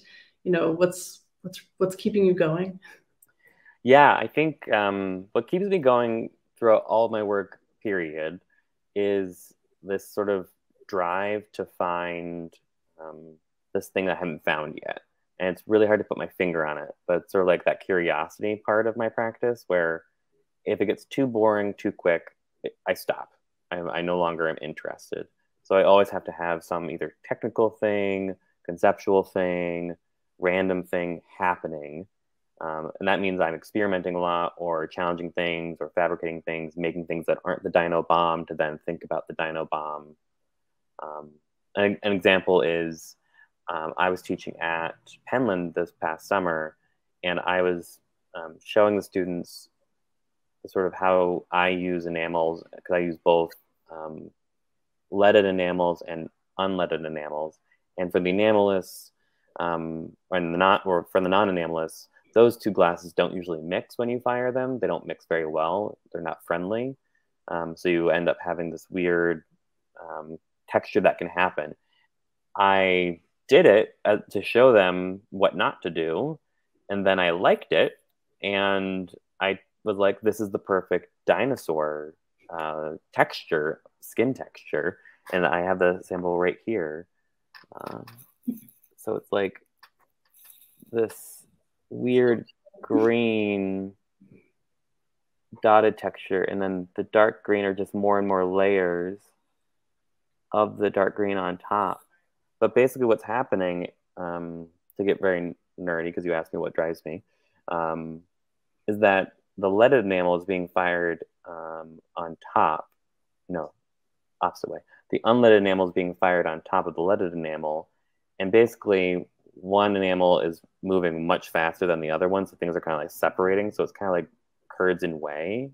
you know what's what's what's keeping you going? Yeah, I think um, what keeps me going throughout all my work, period, is this sort of drive to find um, this thing I haven't found yet. And it's really hard to put my finger on it, but it's sort of like that curiosity part of my practice where if it gets too boring too quick, it, I stop. I, I no longer am interested. So I always have to have some either technical thing, conceptual thing, random thing happening. Um, and that means I'm experimenting a lot or challenging things or fabricating things, making things that aren't the dino bomb to then think about the dino bomb. Um, an, an, example is um, I was teaching at Penland this past summer, and I was um, showing the students the sort of how I use enamels, because I use both um, leaded enamels and unleaded enamels. And for the enamelists, um, and the not or for the non-enamelists, those two glasses don't usually mix when you fire them. They don't mix very well. They're not friendly. Um, so you end up having this weird um, texture that can happen. I did it uh, to show them what not to do, and then I liked it, and I was like, "This is the perfect dinosaur uh, texture, skin texture," and I have the sample right here. Uh, so it's like this weird green dotted texture, and then the dark green are just more and more layers of the dark green on top. But basically, what's happening, um, to get very nerdy, because you asked me what drives me, um, is that the leaded enamel is being fired um, on top. No, opposite way. The unleaded enamel is being fired on top of the leaded enamel, and basically one enamel is moving much faster than the other one, so things are kind of like separating. So it's kind of like curds in whey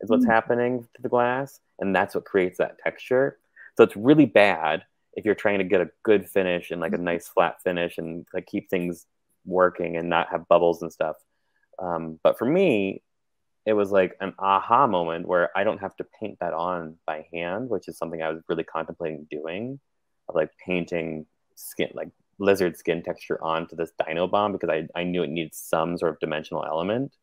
is what's mm-hmm. happening to the glass, and that's what creates that texture. So it's really bad if you're trying to get a good finish and like a mm-hmm. nice flat finish and like keep things working and not have bubbles and stuff. Um, but for me, it was like an aha moment where I don't have to paint that on by hand, which is something I was really contemplating doing, of like painting skin like lizard skin texture onto this dino bomb because I, I knew it needed some sort of dimensional element.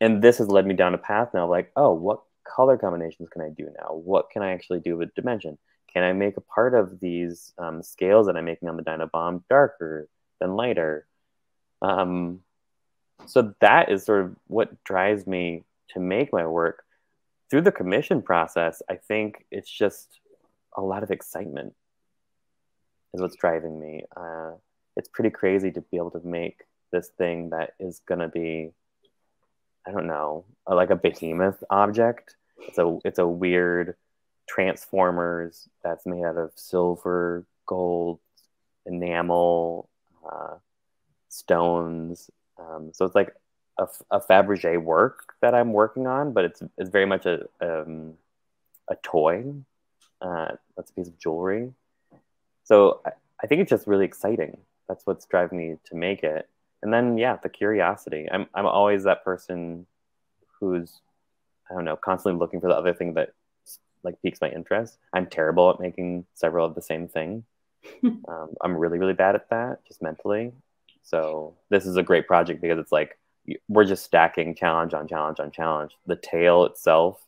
And this has led me down a path now like, oh, what color combinations can I do now? What can I actually do with dimension? Can I make a part of these um, scales that I'm making on the dino bomb darker than lighter? Um, so that is sort of what drives me to make my work. Through the commission process, I think it's just a lot of excitement is what's driving me. Uh, it's pretty crazy to be able to make this thing that is to be, I don't know, like a behemoth object. It's a it's a weird transformers that's made out of silver, gold, enamel, uh, stones. Um, so it's like a, a Fabergé work that I'm working on, but it's it's very much a um, a toy. Uh, that's a piece of jewelry so I, I think it's just really exciting. That's what's driving me to make it. And then yeah, the curiosity. I'm I'm always that person who's I don't know, constantly looking for the other thing that like piques my interest. I'm terrible at making several of the same thing. um, I'm really, really bad at that, just mentally. So this is a great project because it's like we're just stacking challenge on challenge on challenge. The tail itself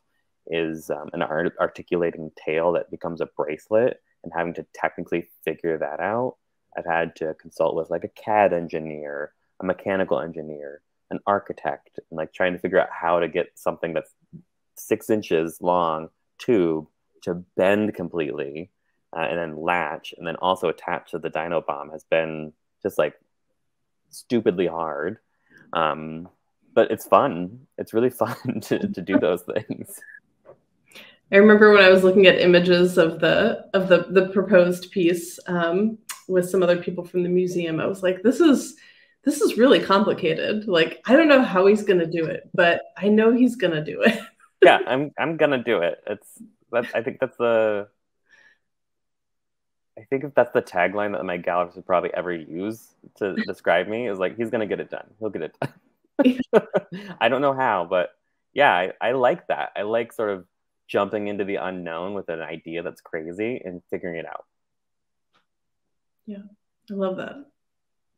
is um, an articulating tail that becomes a bracelet, and having to technically figure that out I've had to consult with like a CAD engineer, a mechanical engineer, an architect, and like trying to figure out how to get something that's six inches long tube to bend completely uh, and then latch and then also attach to the dino bomb has been just like stupidly hard. Um, but it's fun. It's really fun to, to do those things. I remember when I was looking at images of the of the the proposed piece um, with some other people from the museum. I was like, this is this is really complicated. Like, I don't know how he's gonna do it, but I know he's gonna do it. yeah, I'm I'm gonna do it. It's that's I think that's the I think if that's the tagline that my gallerist would probably ever use to describe me is like he's gonna get it done. He'll get it done. I don't know how, but yeah, I, I like that. I like sort of jumping into the unknown with an idea that's crazy and figuring it out. Yeah, I love that.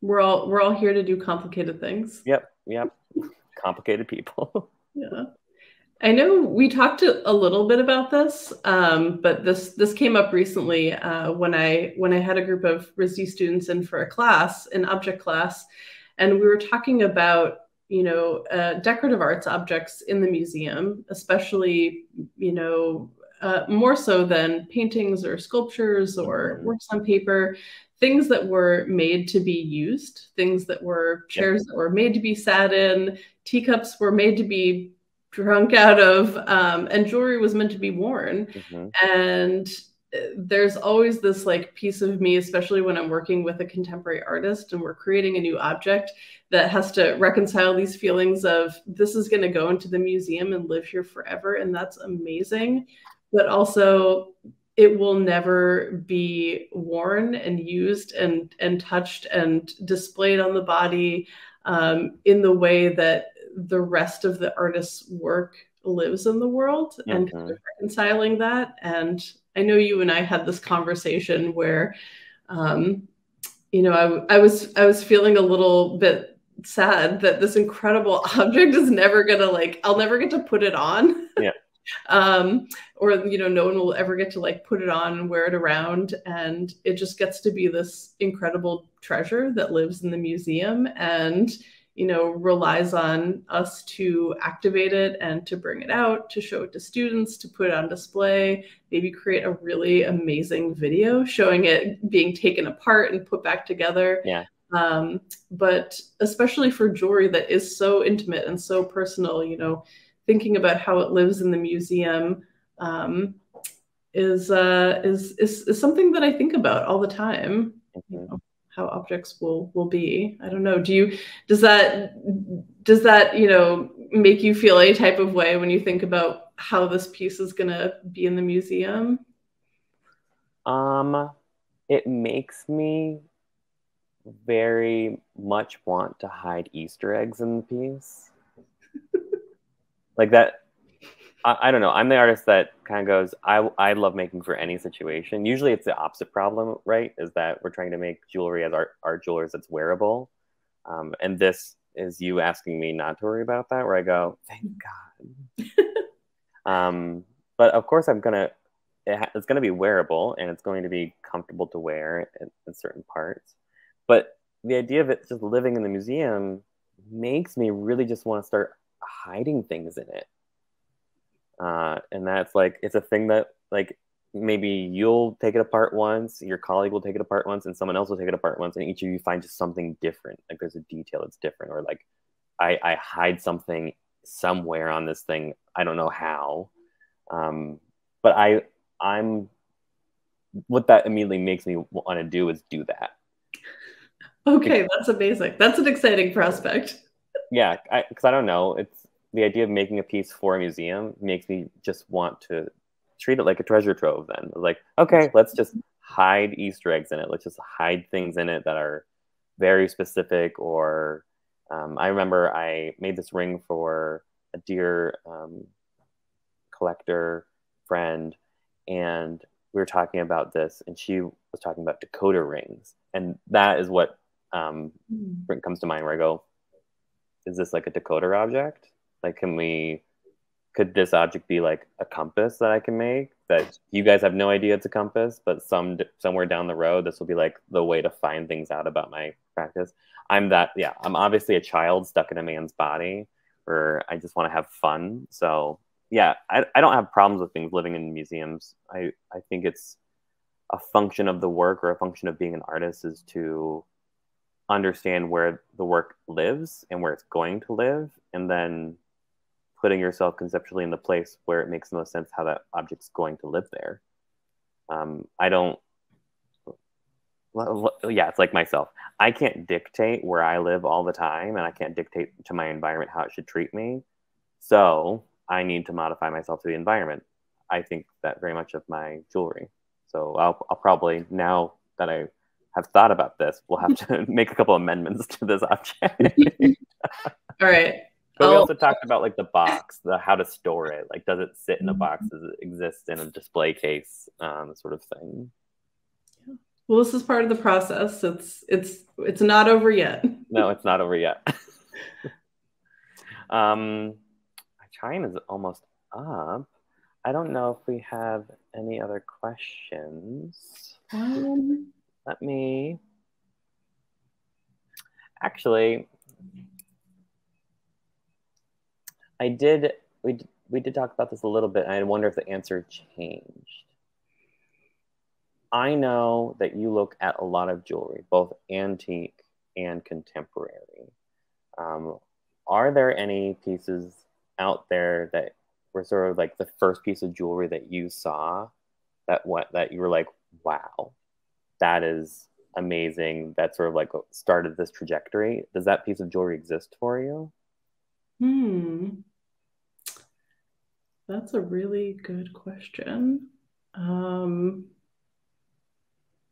We're all we're all here to do complicated things. Yep, yep. Complicated people. yeah. I know we talked a little bit about this, um, but this this came up recently uh, when I when I had a group of RISD students in for a class, an object class, and we were talking about you know uh, decorative arts objects in the museum, especially you know uh, more so than paintings or sculptures or mm-hmm. works on paper, things that were made to be used, things that were chairs that were made to be sat in, teacups were made to be drunk out of, um, and jewelry was meant to be worn. Mm-hmm. And there's always this like piece of me, especially when I'm working with a contemporary artist and we're creating a new object that has to reconcile these feelings of this is going to go into the museum and live here forever. And that's amazing. But also, it will never be worn and used and, and touched and displayed on the body um, in the way that the rest of the artist's work lives in the world mm-hmm. and kind of reconciling that. And I know you and I had this conversation where, um, you know, I, I was I was feeling a little bit sad that this incredible object is never gonna like I'll never get to put it on. Yeah. um, or you know, no one will ever get to like put it on and wear it around, and it just gets to be this incredible treasure that lives in the museum and you know, relies on us to activate it and to bring it out, to show it to students, to put it on display, maybe create a really amazing video showing it being taken apart and put back together. Yeah. Um, but especially for jewelry that is so intimate and so personal, you know, thinking about how it lives in the museum um, is, uh, is is is something that I think about all the time. Mm-hmm. You know? How objects will will be. I don't know. Do you does that does that you know make you feel any type of way when you think about how this piece is going to be in the museum? Um it makes me very much want to hide easter eggs in the piece. Like that I, I, don't know. I'm the artist that kind of goes, I, I love making for any situation. Usually it's the opposite problem, right? Is that we're trying to make jewelry as art, art jewelers that's wearable. Um, and this is you asking me not to worry about that, where I go, thank God. um, but of course, I'm going to, it it's going to be wearable and it's going to be comfortable to wear in, in certain parts. But the idea of it just living in the museum makes me really just want to start hiding things in it uh, and that's like it's a thing that like maybe you'll take it apart once your colleague will take it apart once and someone else will take it apart once and each of you find just something different. Like there's a detail that's different or like i i hide something somewhere on this thing. I don't know how. Um, but i i'm what that immediately makes me want to do is do that. Okay that's amazing. That's an exciting prospect. Yeah because I, I don't know. It's the idea of making a piece for a museum makes me just want to treat it like a treasure trove then. Like okay. let's just hide easter eggs in it. Let's just hide things in it that are very specific or um, i remember i made this ring for a dear um, collector friend and we were talking about this and she was talking about decoder rings. And that is what um, mm. comes to mind where i go is this like a decoder object like, can we could this object be like a compass that I can make that you guys have no idea it's a compass, but some somewhere down the road, this will be like the way to find things out about my practice. I'm that, yeah, I'm obviously a child stuck in a man's body or I just want to have fun. So yeah, I, I don't have problems with things living in museums. I, I think it's a function of the work or a function of being an artist is to understand where the work lives and where it's going to live and then putting yourself conceptually in the place where it makes the most sense how that object's going to live there. Um, I don't, yeah, it's like myself. I can't dictate where I live all the time, and I can't dictate to my environment how it should treat me. So I need to modify myself to the environment. I think that very much of my jewelry. So I'll, I'll probably, now that I have thought about this, we'll have to make a couple amendments to this object. all right. But we oh. also talked about like the box, the how to store it. Like, does it sit in a box? Does it exist in a display case? Um, sort of thing. Well, this is part of the process. It's it's it's not over yet. no, it's not over yet. um, my time is almost up. I don't know if we have any other questions. Um, Let me. Actually, I did. We we did talk about this a little bit, and I wonder if the answer changed. I know that you look at a lot of jewelry, both antique and contemporary. Um, are there any pieces out there that were sort of like the first piece of jewelry that you saw that what that you were like, wow, that is amazing. That sort of like started this trajectory. Does that piece of jewelry exist for you? Hmm. That's a really good question. Um,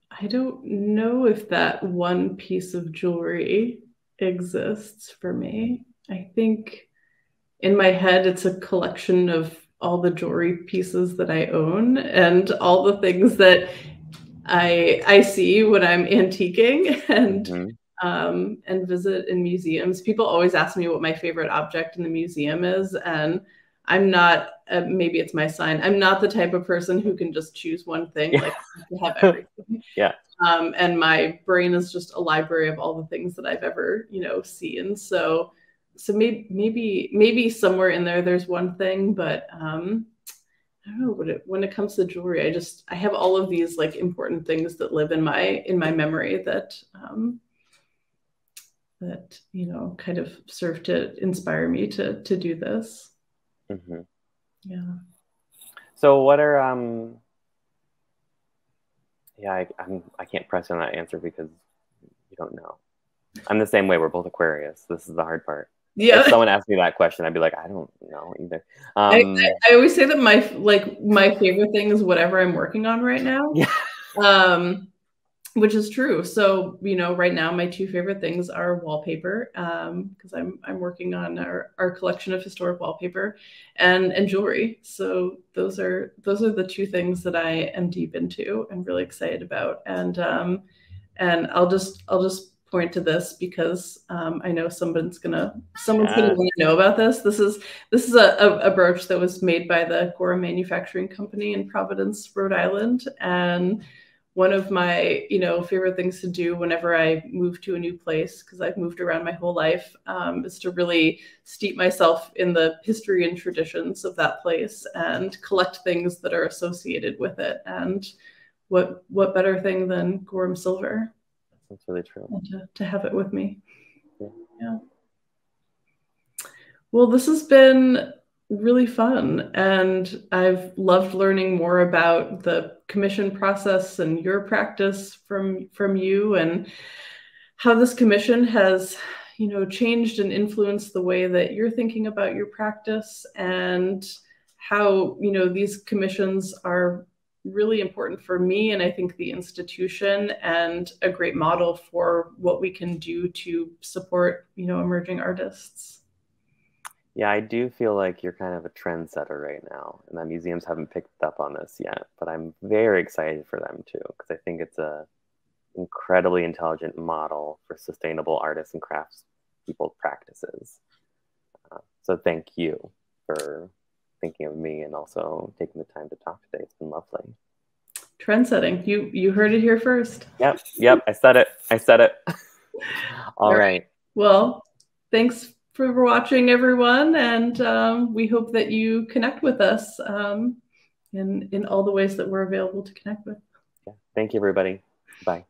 I don't know if that one piece of jewelry exists for me. I think in my head, it's a collection of all the jewelry pieces that I own and all the things that I I see when I'm antiquing and mm-hmm um, and visit in museums. People always ask me what my favorite object in the museum is, and I'm not. Uh, maybe it's my sign. I'm not the type of person who can just choose one thing. Like have everything. yeah. Um, and my brain is just a library of all the things that I've ever, you know, seen. So, so maybe, maybe, maybe somewhere in there, there's one thing, but um, I don't know. When it when it comes to jewelry, I just I have all of these like important things that live in my in my memory that um, that you know kind of served to inspire me to to do this. Mm-hmm. yeah. So what are um yeah I, I'm I can't press on that answer because you don't know. I'm the same way. We're both Aquarius. This is the hard part. Yeah. If someone asked me that question I'd be like I don't know either. Um, I, I, I always say that my like my favorite thing is whatever I'm working on right now. Yeah. Um which is true. So, you know, right now my two favorite things are wallpaper, because um, I'm I'm working on our, our collection of historic wallpaper and and jewelry. So those are those are the two things that I am deep into and really excited about. And um, and I'll just I'll just point to this because um, I know someone's gonna someone's yeah. gonna want to know about this. This is this is a, a, a brooch that was made by the Gorham Manufacturing Company in Providence, Rhode Island, and one of my you know favorite things to do whenever i move to a new place because i've moved around my whole life um, is to really steep myself in the history and traditions of that place and collect things that are associated with it and what what better thing than gorham silver that's really true to, to have it with me yeah. yeah well this has been really fun. And I've loved learning more about the commission process and your practice from from you and how this commission has you know changed and influenced the way that you're thinking about your practice and how you know these commissions are really important for me and I think the institution and a great model for what we can do to support you know emerging artists. Yeah, I do feel like you're kind of a trendsetter right now, and that museums haven't picked up on this yet. But I'm very excited for them too, because I think it's a incredibly intelligent model for sustainable artists and crafts people practices. Uh, so thank you for thinking of me and also taking the time to talk today. It's been lovely. Trend setting. You you heard it here first. Yep. Yep. I said it. I said it. All right. Well, thanks for watching, everyone, and um, we hope that you connect with us um, in in all the ways that we're available to connect with. Yeah. Thank you, everybody. Bye.